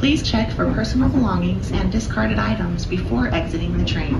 Please check for personal belongings and discarded items before exiting the train.